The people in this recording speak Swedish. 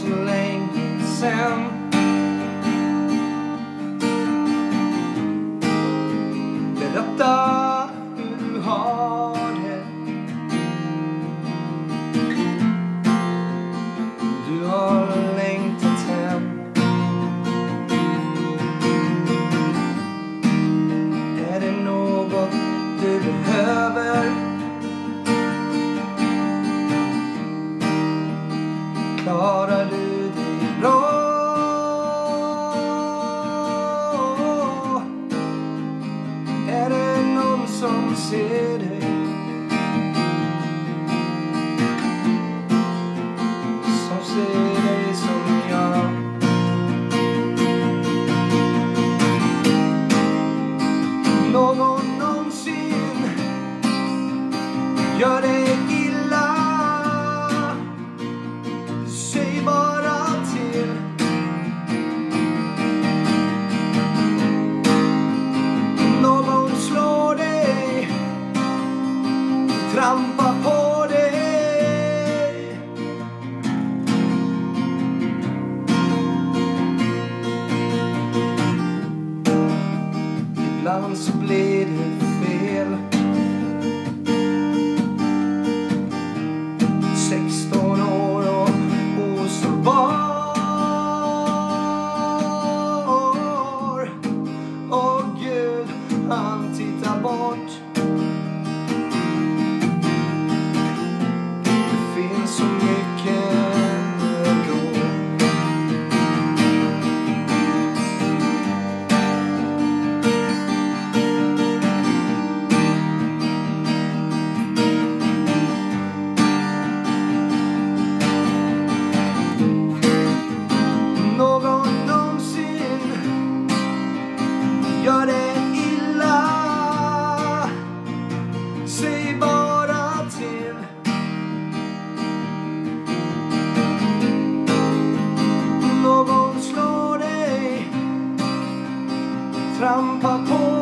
whistling sound. gör dig illa. Säg bara till. Någon slår dig, trampar på dig. Ibland så blir det trampa på.